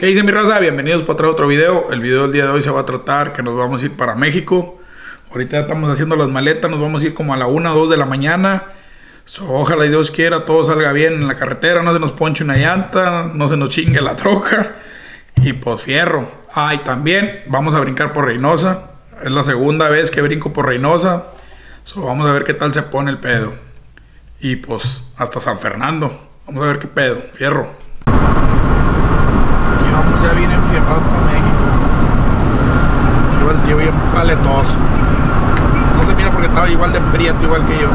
¿Qué dice mi raza? Bienvenidos para otro video. El video del día de hoy se va a tratar que nos vamos a ir para México. Ahorita estamos haciendo las maletas, nos vamos a ir como a la 1 o 2 de la mañana. So, ojalá y Dios quiera todo salga bien en la carretera, no se nos ponche una llanta, no se nos chingue la troca. Y pues fierro. Ah, también vamos a brincar por Reynosa. Es la segunda vez que brinco por Reynosa. So, vamos a ver qué tal se pone el pedo. Y pues hasta San Fernando. Vamos a ver qué pedo. Fierro. Ya bien enfierrados para México. Iba el tío bien paletoso. No se mira porque estaba igual de prieto igual que yo.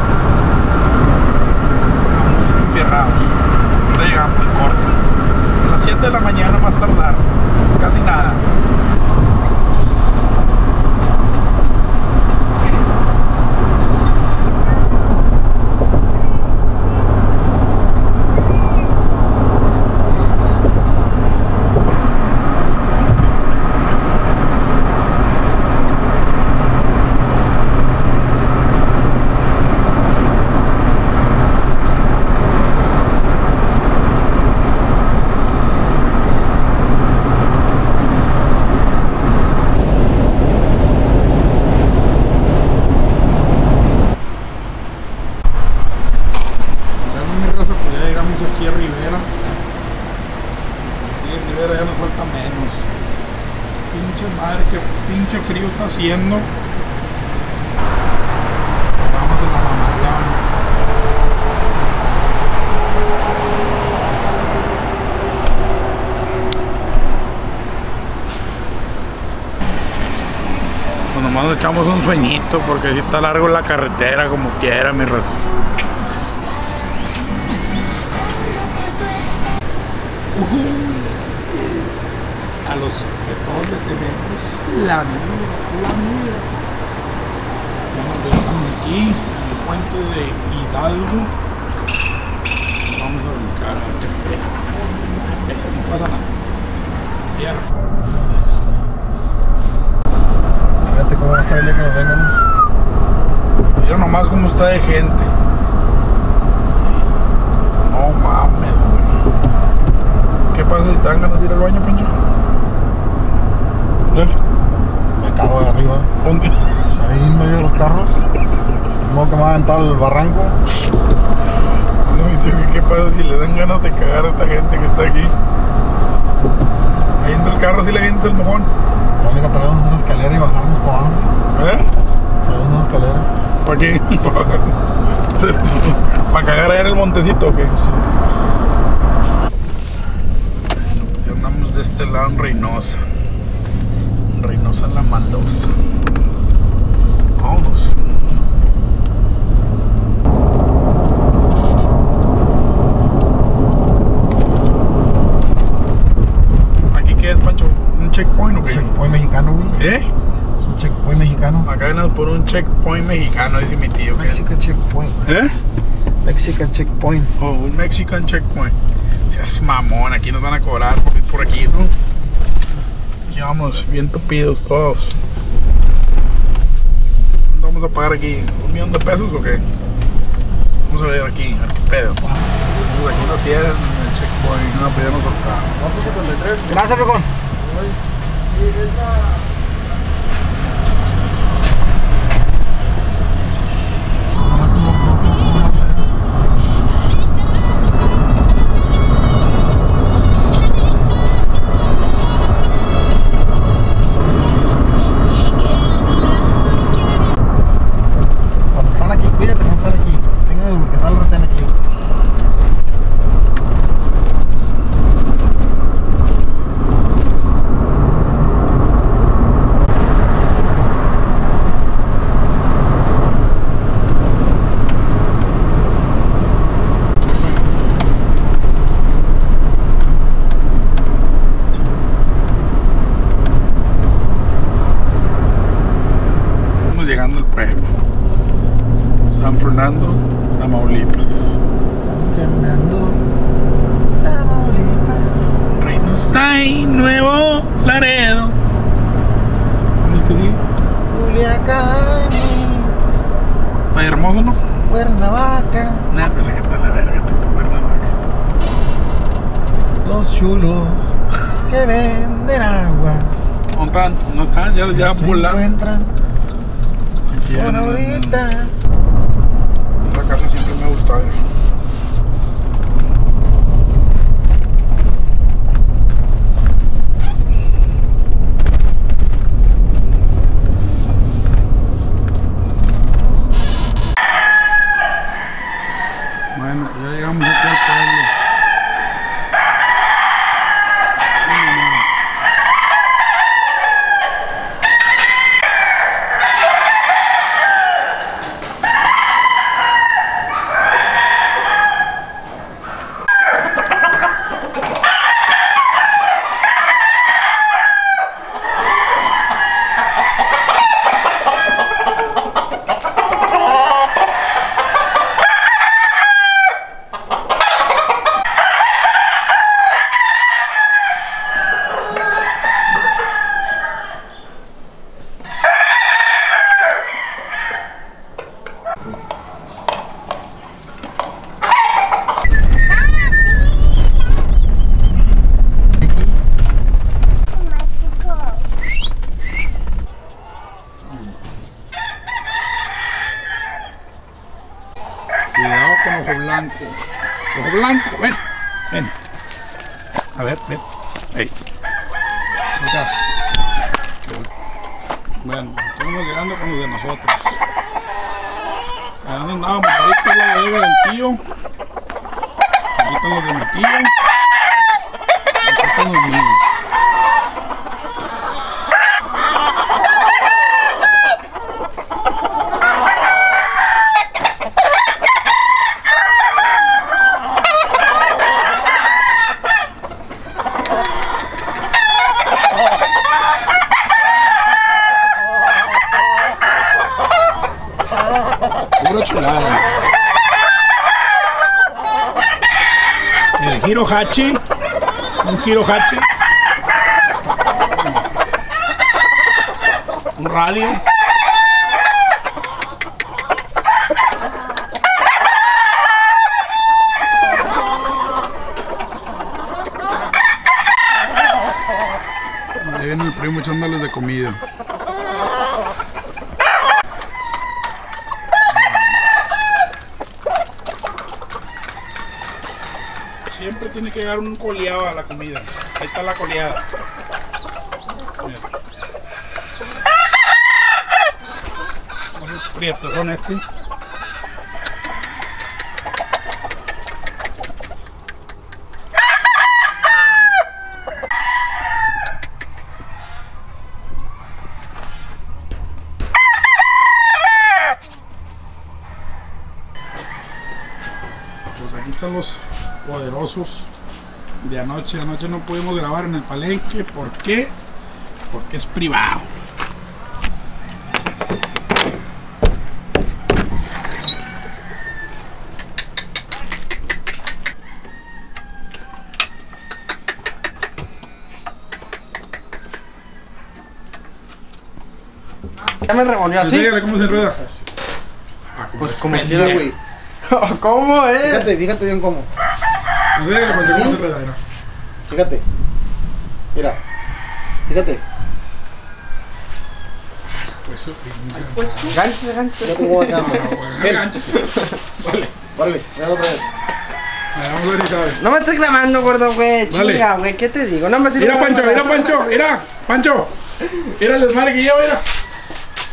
Vamos. Ya llegamos en corto. A las 7 de la mañana más tardar. Casi nada. Bueno, mi raza, pues ya llegamos aquí a Rivera. Aquí en Rivera ya nos falta menos. Pinche madre, que pinche haciendo. Vamos en la mamalona. Pues nomás nos echamos un sueñito porque si está largo la carretera como quiera, mi raza. Que todos le tenemos la mira, la mira. Bueno, pues estamos aquí en el puente de Hidalgo. Vamos a brincar a ver qué pedo, no pasa nada. Fierro. Fíjate cómo va a estar el día que nos vengamos. Mira nomás cómo está de gente. No mames, güey. ¿Qué pasa si te dan ganas de ir al baño, pincho? ¿Eh? Me cago de arriba. ¿Dónde? Ahí en medio de los carros. Como que me va a aventar el barranco. ¿qué- ¿qué pasa si le dan ganas de cagar a esta gente que está aquí? Ahí entra el carro, si le avientas el mojón. Única traemos una escalera y bajarnos para abajo. ¿Eh? Traemos una escalera. ¿Para qué? ¿Para cagar allá en el montecito o qué? Sí. Bueno, pues ya andamos de este lado en Reynosa. Reynosa la maldosa. Vámonos. ¿Aquí qué es, Pancho? ¿Un checkpoint o Un qué? checkpoint mexicano, güey. ¿Eh? Es un checkpoint mexicano. Acá venimos por un checkpoint mexicano, dice mi tío. Mexican checkpoint. ¿Eh? Mexican checkpoint. Oh, un Mexican checkpoint. Seas mamón, aquí nos van a cobrar por por aquí, ¿no? Aquí vamos, bien tupidos todos. ¿Cuánto vamos a pagar aquí? ¿Un millón de pesos o qué? Vamos a ver aquí, a qué pedo. Pues aquí nos tienen el checkpoint, no, pues ya nos soltaron. Gracias, Pecón. Cuando Culiacán, Vaya hermoso, ¿no? Cuernavaca, Nah, pensé que está la verga, tú, tu Cuernavaca. los chulos. que venden aguas ¿Dónde están? ¿Dónde están? Ya, ya se encuentran Aquí en- ahorita. Esta casa siempre me ha gustado. mira. Bueno, pues ya llegamos aquí al pueblo. Ahí nomás. Cuidado con ojo blanco. Ojo blanco, ven, ven. A ver, ven. Acá. Bueno, estamos llegando con los de nosotros. ¿A dónde andábamos? Ahí está la bodega del tío. Aquí están los de mi tío. Aquí están los míos. Pura chulada. El giro hachi. Un giro hachi. Un radio. Ahí viene el primo echándoles de comida. Llegar un coleado a la comida. Ahí está la coleada. Mira. Prietos son este. Pues los poderosos de anoche. Anoche no pudimos grabar en el palenque. ¿Por qué? Porque es privado. Ya me revolvió así. Cómo se enreda. Ah, como Pues es como quiera, güey. ¿Cómo es? Fíjate, fíjate bien cómo. Cómo se enreda. Fíjate. Mira. Fíjate. Pues eso, pinche. Pues ganche, ganche. Fíjate cómo acá. Agánchese. Vale. Vale, mira otra vez. A ver, Vamos a ver si sabe. No me estés clamando, gordo, güey. Dale. Chinga, güey. ¿Qué te digo? No me sirve Mira, Pancho, mira, Pancho, mira, Pancho. Mira el desmadre que lleva, mira.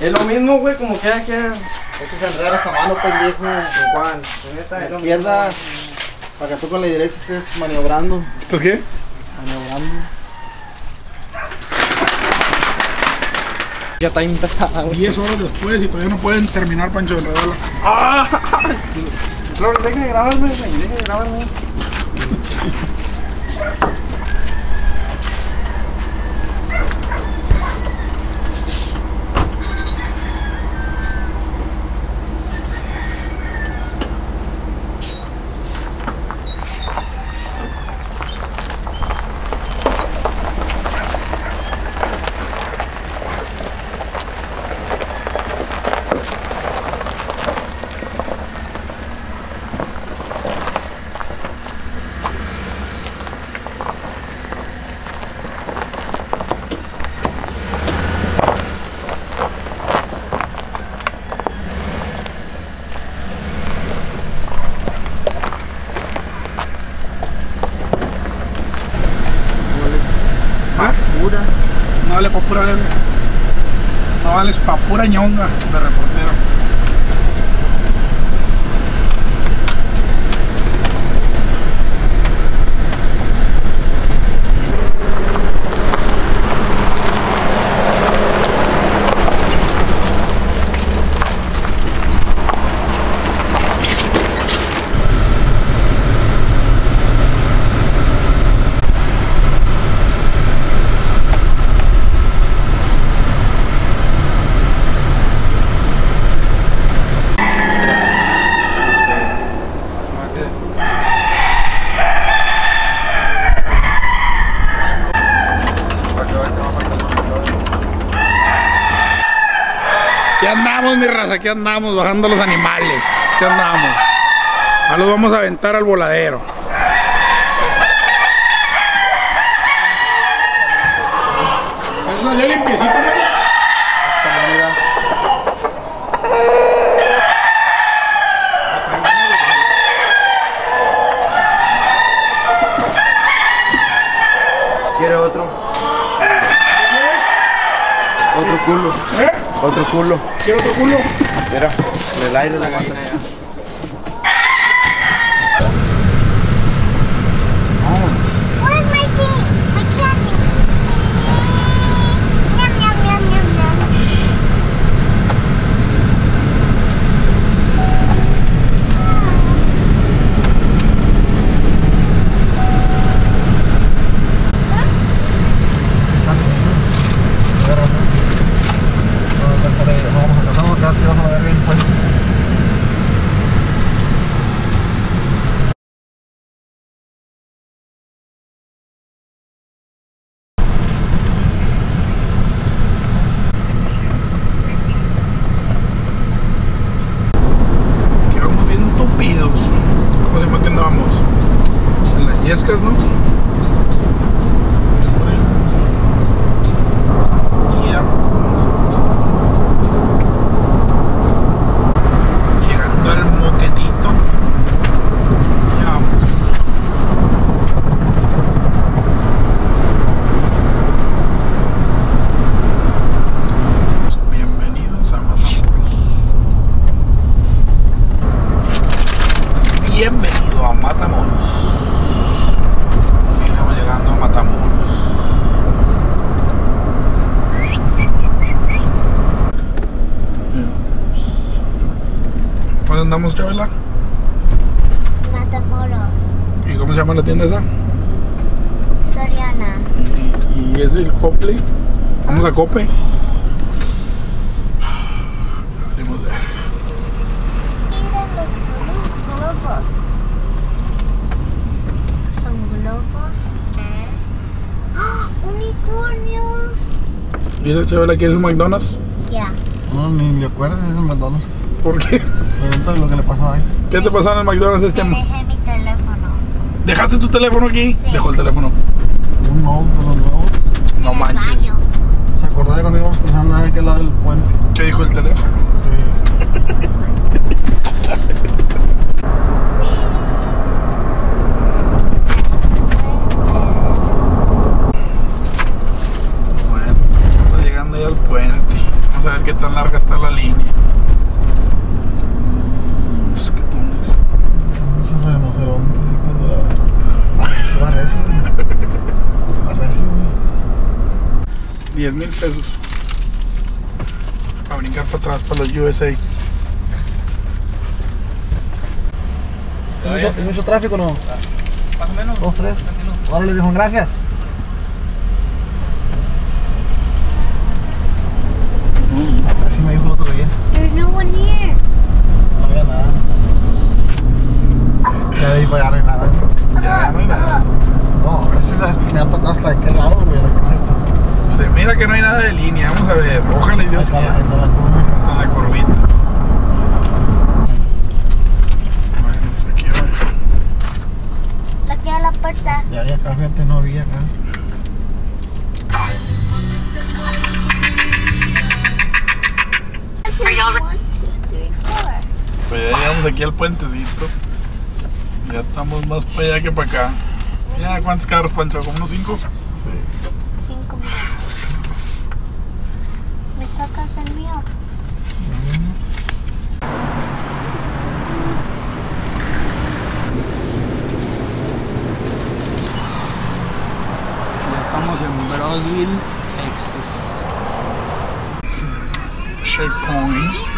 Es lo mismo, güey, como queda, queda. Esto se enreda esta mano, pendejo. Esta La izquierda. Para que tú con la derecha estés maniobrando. ¿Entonces qué? Maniobrando. Ya está empezada, güey. 10 horas después y todavía no pueden terminar, Pancho, de enredarla. Flor, deja de grabarme, güey. Deja de grabarme. No vales pa' pura ñonga de reportero. Aquí andamos, mi raza, aquí andamos bajando los animales. Aquí andamos. Ahora los vamos a aventar al voladero. Eso salió limpiecito, ¿no? ¿Quiere otro? Otro culo. ¿Eh? Otro culo. ¿Quiere otro culo? Mira, en el aire la aguanta. Where's my thing? My candy. Yum, yum, yum, yum, yum. Vamos a casarnos, ya tiramos a la verga y después. Que vamos bien tupidos. ¿Cómo se llama que andábamos? En las yescas, ¿no? Ya. Llegando al moquetito. Ya vamos. Bienvenidos a Matamoros. Bienvenido a Matamoros. Y estamos llegando a Matamoros. ¿Dónde andamos, Chabela? Matamoros. ¿Y cómo se llama la tienda esa? Soriana. Y, y es el Copley. Vamos a Cope. Mira los globos. Son globos de... ¡Ah! ¡Unicornios! Mira, Chabela, ¿quieres un McDonald's? Ya. No, ni le acuerdas de ese McDonald's. ¿Por qué? Lo que le pasó ahí. ¿Qué te pasó en el McDonald's este Te año? dejé mi teléfono. ¿Dejaste tu teléfono aquí? Sí. Dejó el teléfono. Un no de los nuevos. No manches. baño. ¿Se acordó de cuando íbamos cruzando de aquel lado del puente? ¿Qué dijo el teléfono? Sí. Bueno, estamos llegando ya al puente. Vamos a ver qué tan larga está la línea. Pues, ¿qué pones? Esos rinocerontes, hijos de la... Se va recio, güey. Va recio, güey. 10 mil pesos. Para brincar para atrás, para los USA. ¿Hay mucho, hay mucho tráfico o no? Más o menos. Dos, tres. Órale, viejo, gracias. Así me dijo el otro día. There's no one here. No había nada. Ya de ahí para allá no hay nada. Ya no hay nada. No, ese es me ha tocado hasta de aquel lado, güey, las casetas. Se mira que no hay nada de línea. Vamos a ver. Ojalá y Dios quiera. Hasta la curvita. Bueno, pues aquí va. La que a la puerta. Ya, ya acá, fíjate, no había acá. Pues ya llegamos aquí al puentecito. Ya estamos más para allá que para acá. Ya, ¿cuántos carros, Pancho? ¿Como unos cinco? Ya estamos en Brosville, Texas. Checkpoint.